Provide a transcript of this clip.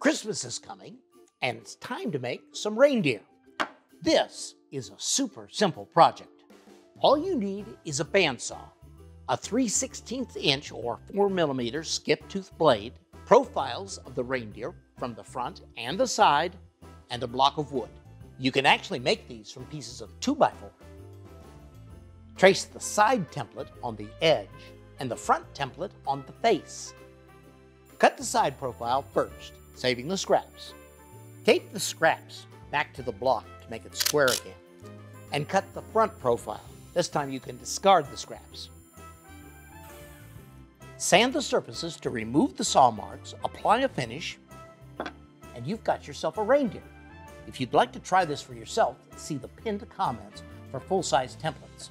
Christmas is coming, and it's time to make some reindeer. This is a super simple project. All you need is a bandsaw, a 3 16th inch or 4 millimeter skip tooth blade, profiles of the reindeer from the front and the side, and a block of wood. You can actually make these from pieces of 2x4. Trace the side template on the edge and the front template on the face. Cut the side profile first, saving the scraps. Tape the scraps back to the block to make it square again. And cut the front profile. This time you can discard the scraps. Sand the surfaces to remove the saw marks, apply a finish, and you've got yourself a reindeer. If you'd like to try this for yourself, see the pinned comments for full-size templates.